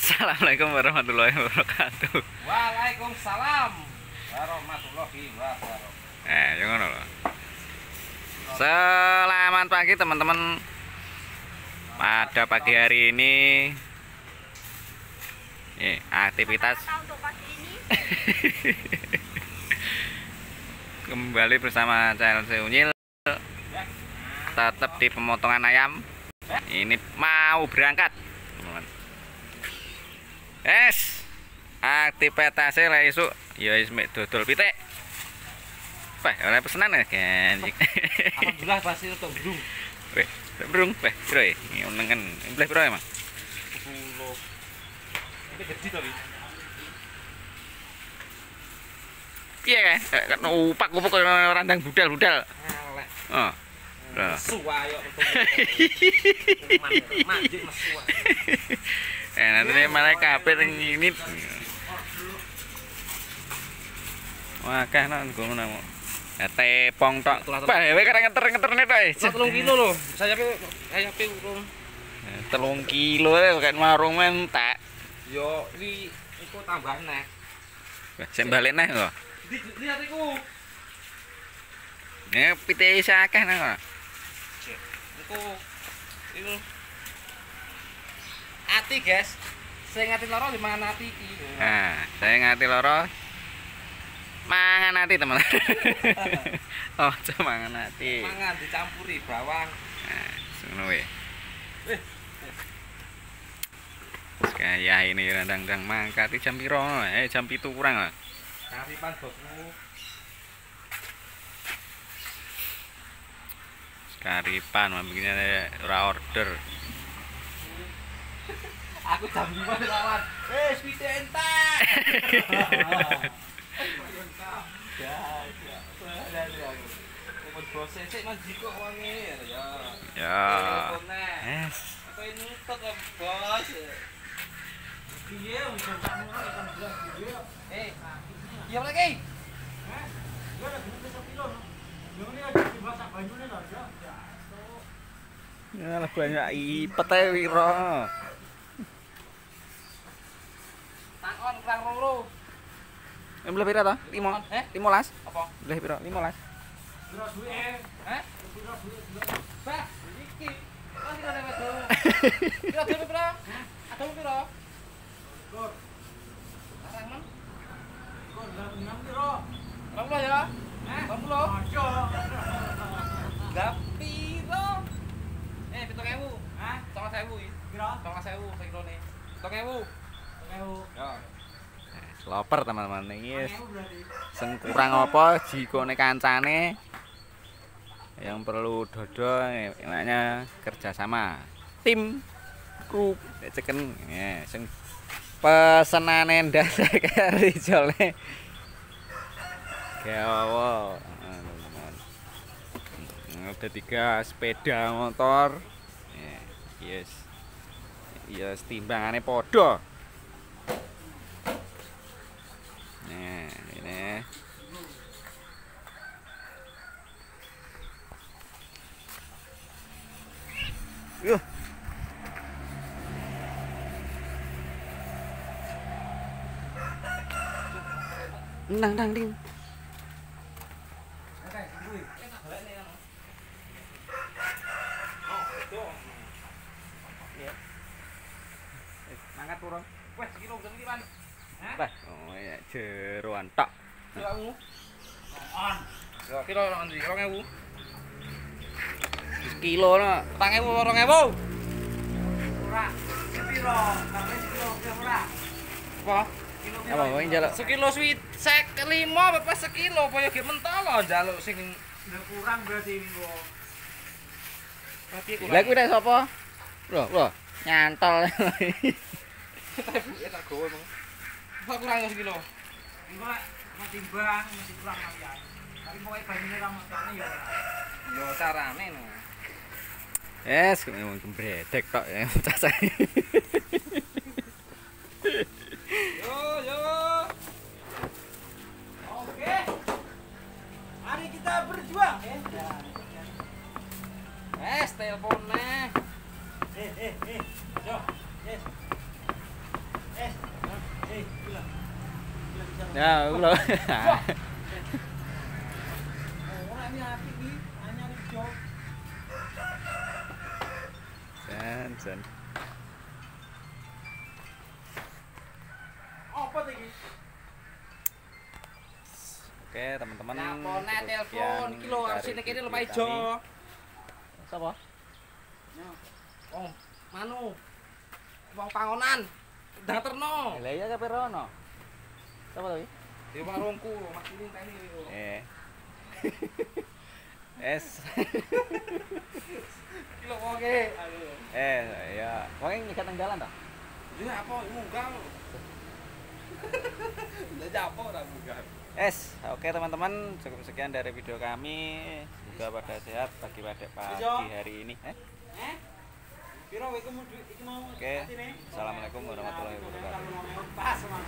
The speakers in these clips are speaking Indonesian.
Assalamualaikum warahmatullahi wabarakatuh. Waalaikumsalam warahmatullahi wabarakatuh. Eh, yang ngono lho. Selamat pagi teman-teman. Pada pagi hari ini ini aktivitas untuk pagi ini kembali bersama Chelsea Unyil tetap di pemotongan ayam ini mau berangkat. Es aktivitasnya lah isu ya is mek dodol pitik Wah, oleh pesanan ya kan Alhamdulillah pasti untuk belum. Weh, burung, weh, bro ya. Boleh bro emang. Sepuluh. Ini gede tapi. Iya kan? Kan upak upuk kayak randang budal-budal. Oh. Eh nanti malah kabeh ning ini. Wah, kan ngono namo. Ya tepong tok. Kowe kan ngeter-ngeterne tok. Telung kilo loh. Saya pe saya pe urung. Eh, Telung kilo ya kan warung mentek. Yo ini iku tambah neh. Sing balik neh kok. Lihat iku. Ya pitik isih akeh nang kok. Iku iku ati guys. Saya ngati loro di mana ati iki. Nah, saya ngati loro. Mangan hati teman. oh, coba mangan hati. Mangan dicampuri bawang. Nah, ngono we. Eh. Kaya ini rendang-rendang mangkati jam piro? Eh jam pitu kurang lah. Karipan bosmu. Karipan begini ora order. Aku jam 5 lawan. Eh, speed entek. Ya, ya. Ada ada aku. Umur bos sik mas jiko wangi ya. Ya. Teleponnya. Yes. Apa ini nutut ya, bos? Iya, udah kamu kan belas video. Eh, iya lagi. Ya lah banyak ipet ae wiro. Takon kurang loro. Yang belah pira to? 5. Eh? 15. Apa? Belah pira? 15. Eh? Bah, iki. Kok sing ada wedo? Kira dhewe pira? Ada pira? Lur. Arang men? Ya? Puluh? Gak piro? Eh, pitung ewu. Hah? Songo sewu iki. Piro? Songo sewu sekilone. Pitung ewu. Pitung ewu. Ya. Sloper teman-teman. Ini sing kurang apa jikone kancane. Yang perlu dodo enaknya kerjasama. Tim kru ceken ya sing pesenane ndas kari jole gawa teman-teman. Ada tiga sepeda motor. Yes. Yes timbangannya podo đang đang đi Mangat turun. Wes iki lho jenenge Pan. Hah? Wes, oh ya jeroan tok. Kira on. Kira 2000. kilo no. Petang ewu, orang ewu. Ora. Sepiro, kilo sweet sek lima apa sekilo apa ya mentolo njaluk sing kurang berarti ini kok. Kuwi sapa? Nyantol. Tapi tak gowo mong. Kurang sekilo? Timbang masih kurang lagi. Ya. Tapi pokoknya banyune ra montone ya. yo carane. Es kok ngomong kembredek kok ya cacah. Yo yo. Oke. Kita berjuang. Eh, eh, eh. Teleponnya. Eh eh eh. Yo. Eh. Ya. Jan. Apa iki? Oke, teman-teman. Telepon, cukup telepon, iki lho dari arsine kene Pak Ijo. Sapa? Oh, manu. Wong pangonan. Ndang terno. Lah iya kape rono. Sapa to iki? Di warungku, Mas Lin tani. Eh. Es. Wonge. Aduh. Eh, ya. Nyegat nang dalan to? Iya apa lho. Lah apa ora munggah. Es, oke teman-teman, cukup sekian dari video kami. Semoga pada sehat pagi pada pagi hari ini. Eh? Eh? Oke. Assalamualaikum warahmatullahi wabarakatuh.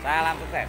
Salam sukses.